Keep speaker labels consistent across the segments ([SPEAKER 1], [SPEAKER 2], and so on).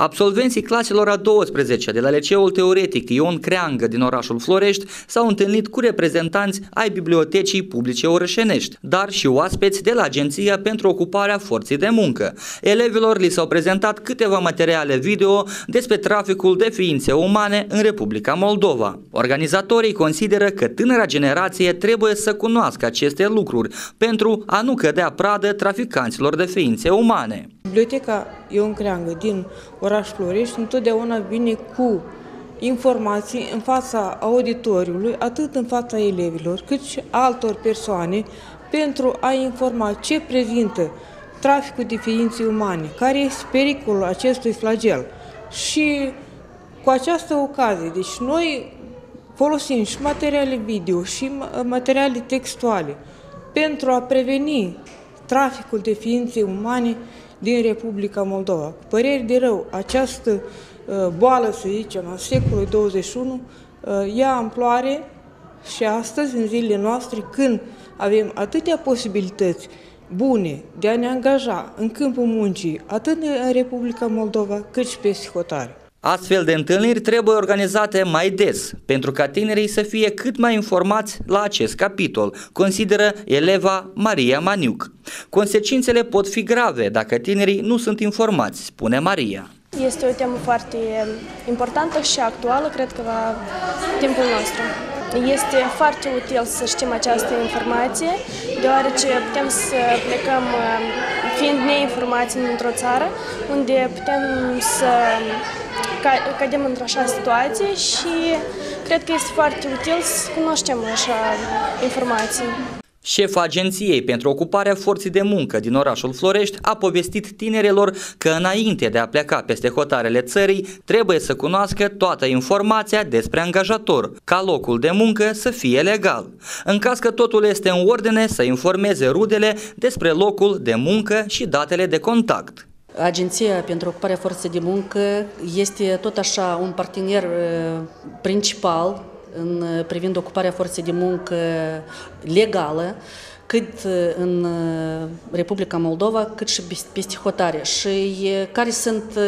[SPEAKER 1] Absolvenții claselor a 12 de la Liceul Teoretic Ion Creangă din orașul Florești s-au întâlnit cu reprezentanți ai Bibliotecii Publice Orășenești, dar și oaspeți de la Agenția pentru Ocuparea Forței de Muncă. Elevilor li s-au prezentat câteva materiale video despre traficul de ființe umane în Republica Moldova. Organizatorii consideră că tânăra generație trebuie să cunoască aceste lucruri pentru a nu cădea pradă traficanților de ființe umane.
[SPEAKER 2] Biblioteca Ion Creangă din oraș Florești întotdeauna vine cu informații în fața auditoriului, atât în fața elevilor, cât și altor persoane, pentru a informa ce prezintă traficul de ființe umane, care este pericolul acestui flagel. Și cu această ocazie, deci noi folosim și materiale video și materiale textuale pentru a preveni traficul de ființe umane din Republica Moldova. Păreri de rău, această uh, boală, să zicem, a secolului 21 uh, ia amploare și astăzi, în zilele noastre, când avem atâtea posibilități bune de a ne angaja în câmpul muncii, atât în Republica Moldova, cât și peste hotare.
[SPEAKER 1] Astfel de întâlniri trebuie organizate mai des, pentru ca tinerii să fie cât mai informați la acest capitol, consideră eleva Maria Maniuc. Consecințele pot fi grave dacă tinerii nu sunt informați, spune Maria.
[SPEAKER 3] Este o temă foarte importantă și actuală, cred că la timpul nostru. Este foarte util să știm această informație, deoarece putem să plecăm, fiind neinformați într-o țară, unde putem să cădem într-o așa situație și cred că este foarte util să cunoaștem așa informații.
[SPEAKER 1] Șefa Agenției pentru Ocuparea Forței de Muncă din orașul Florești a povestit tinerilor că înainte de a pleca peste hotarele țării trebuie să cunoască toată informația despre angajator, ca locul de muncă să fie legal. În caz că totul este în ordine, să informeze rudele despre locul de muncă și datele de contact.
[SPEAKER 4] Agenția pentru Ocuparea Forței de Muncă este tot așa un partener uh, principal în uh, privind ocuparea forței de muncă legală, cât uh, în Republica Moldova, cât și peste hotare. Și care sunt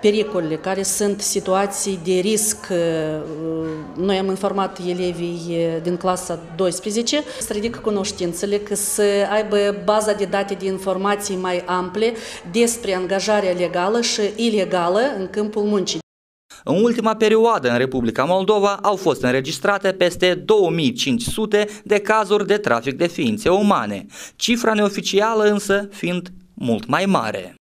[SPEAKER 4] pericolele, care sunt situații de risc. Noi am informat elevii din clasa 12 să ridică cunoștințele, că să aibă baza de date de informații mai ample despre angajarea legală și ilegală în câmpul muncii.
[SPEAKER 1] În ultima perioadă în Republica Moldova au fost înregistrate peste 2500 de cazuri de trafic de ființe umane, cifra neoficială însă fiind mult mai mare.